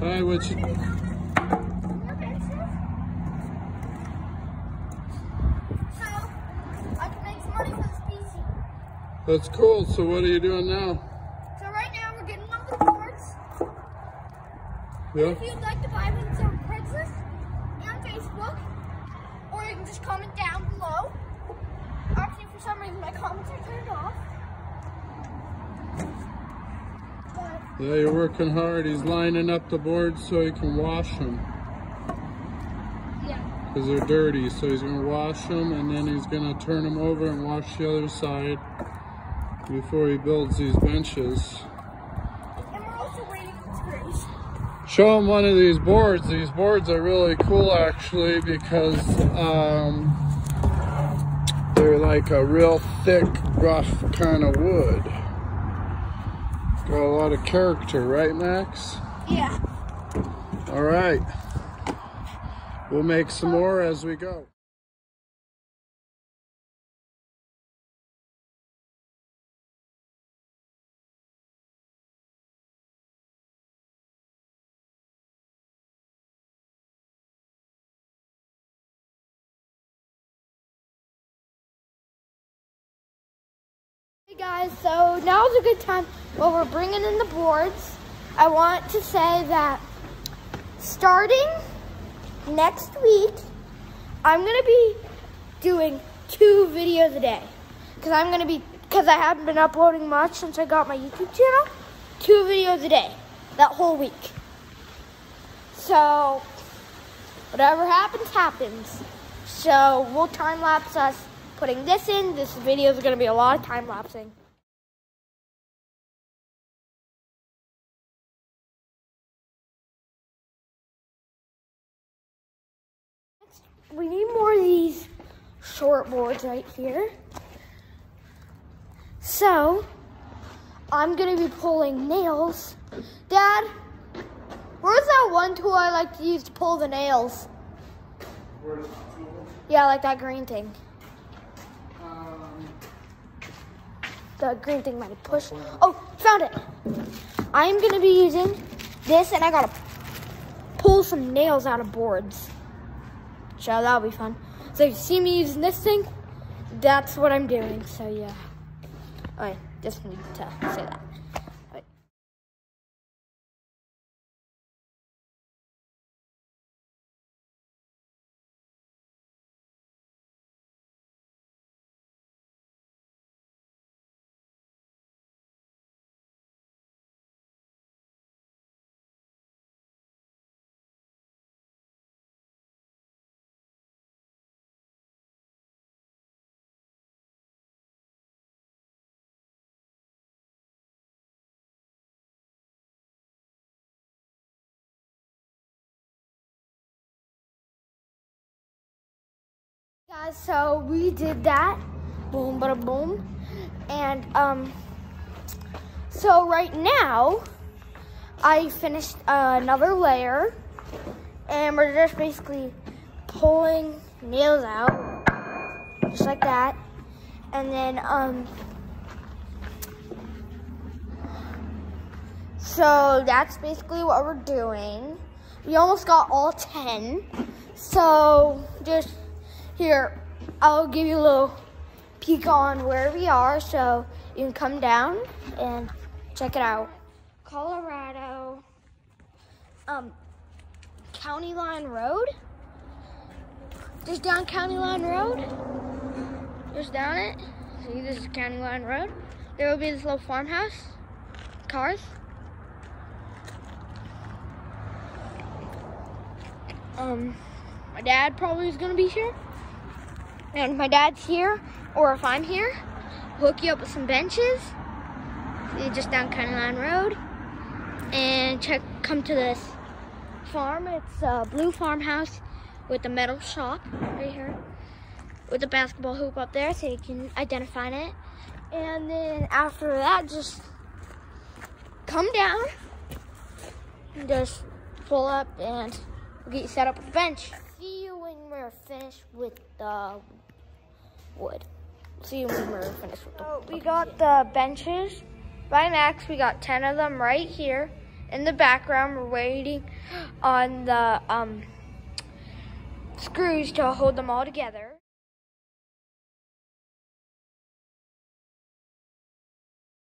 Hi, what you, More benches. So I can make some money for the species. that's cool. So what are you doing now? So right now we're getting on the. Yeah. If you'd like to buy me some Craigslist and Facebook, or you can just comment down below. Actually, for some reason my comments are turned off. Yeah, you're working hard. He's lining up the boards so he can wash them yeah, because they're dirty. So he's gonna wash them and then he's gonna turn them over and wash the other side before he builds these benches. and we're also waiting for. Show him one of these boards. These boards are really cool actually because um, they're like a real thick, rough kind of wood. Got a lot of character, right, Max? Yeah. All right. We'll make some more as we go. Guys, so now's a good time while we're bringing in the boards. I want to say that starting next week, I'm gonna be doing two videos a day. Cause I'm gonna be, cause I haven't been uploading much since I got my YouTube channel. Two videos a day, that whole week. So, whatever happens, happens. So we'll time lapse us putting this in. This video is going to be a lot of time lapsing. Next, we need more of these short boards right here. So, I'm going to be pulling nails. Dad, where's that one tool I like to use to pull the nails? Yeah, like that green thing. The green thing might have pushed. Oh, found it. I'm gonna be using this, and I gotta pull some nails out of boards. So that'll be fun. So if you see me using this thing, that's what I'm doing. So yeah. I just need to say that. Guys, so we did that. Boom, bada boom. And, um, so right now, I finished uh, another layer. And we're just basically pulling nails out. Just like that. And then, um, so that's basically what we're doing. We almost got all 10. So just here, I'll give you a little peek on where we are so you can come down and check it out. Colorado, um, County Line Road. Just down County Line Road. Just down it. See, this is County Line Road. There will be this little farmhouse, cars. Um, my dad probably is gonna be here. And my dad's here, or if I'm here, hook you up with some benches. See, just down County Line Road. And check, come to this farm. It's a blue farmhouse with a metal shop right here. With a basketball hoop up there so you can identify it. And then after that, just come down and just pull up and we'll get you set up with a bench. See you we're finished with the wood. See when we're finished with the So we got the benches. By Max, we got 10 of them right here. in the background, we're waiting on the um, screws to hold them all together.